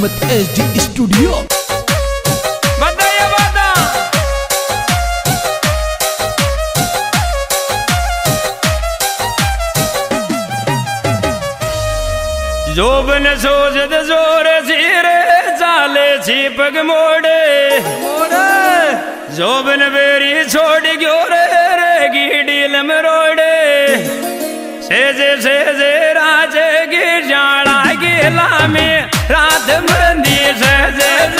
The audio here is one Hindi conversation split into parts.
अजीमत एस डी स्टूडियो जोबन सोच ज़ोर सीरे चाले सी पग मोड़े। जोबन बेरी छोड़ गो रे रे गीडी लम रोड़े। सेजे सेजे राजे गिर जा मेला में रात मंदिर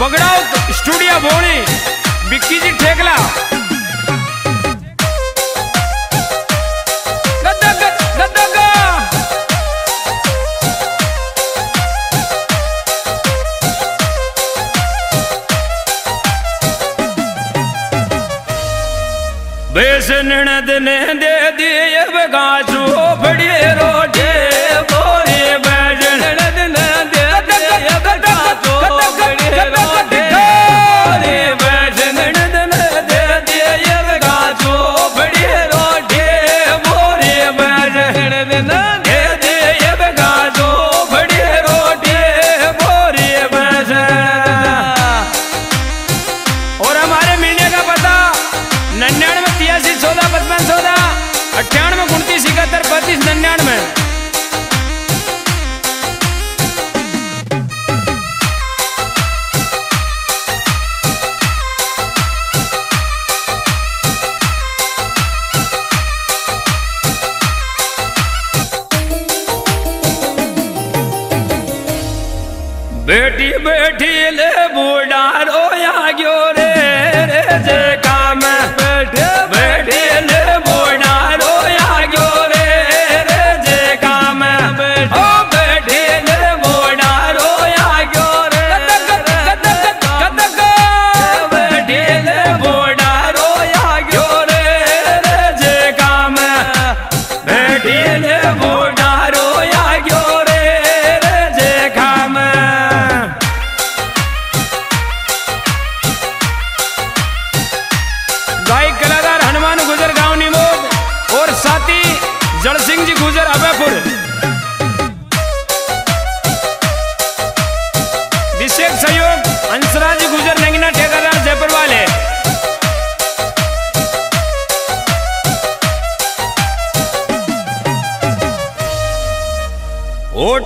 बगड़ाव तो स्टूडियो भोणी बिक्की जी ठेकला। बेस निर्णय दे दिए बगाज बैठी बैठी ले बूढ़ा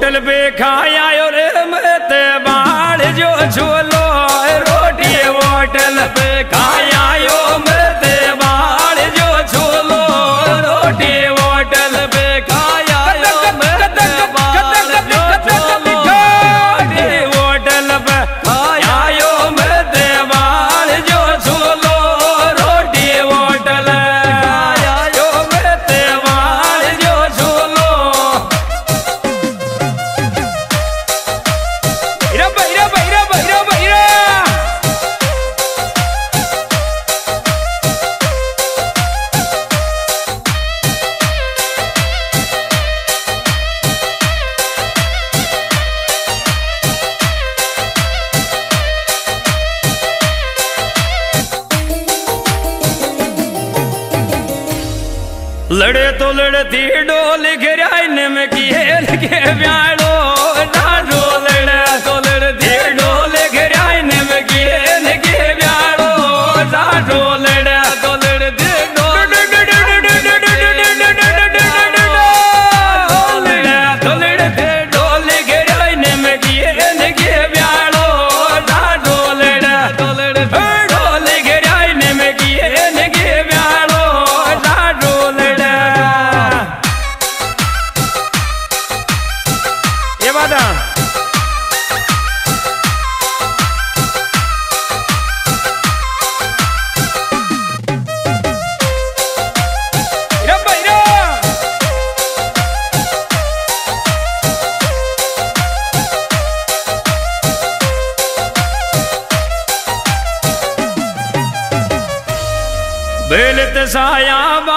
होटल पे खाया रे मैं ते बाढ़ जो झोलो। रोटी होटल पे खाया ती डोल गिराई निम की हेल के ब्याल त सायाब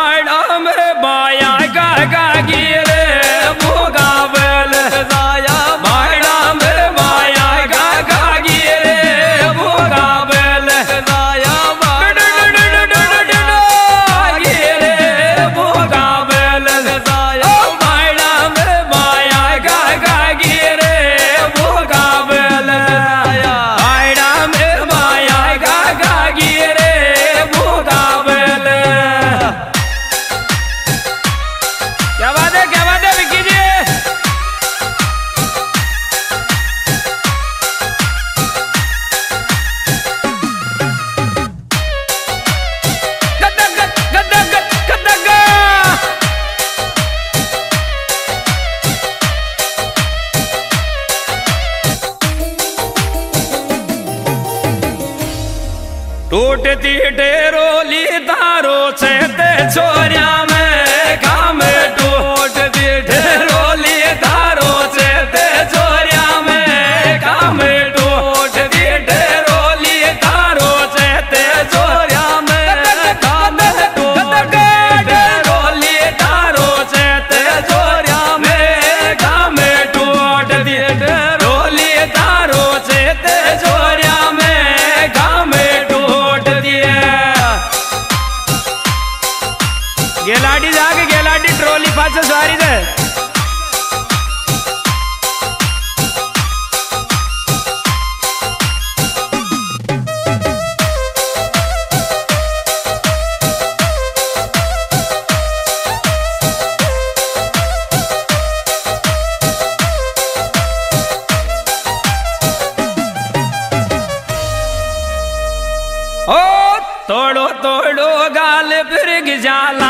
জালা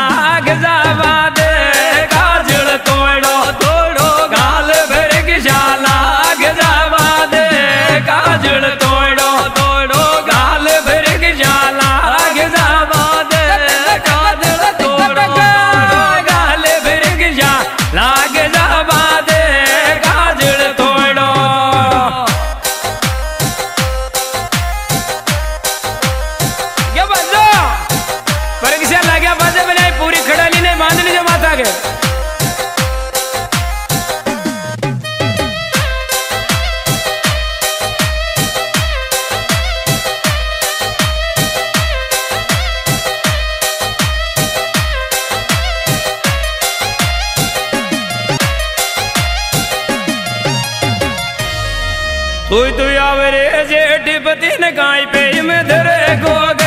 तू तू आवे रे जेठी पति ने गाय पे में धरे गोग।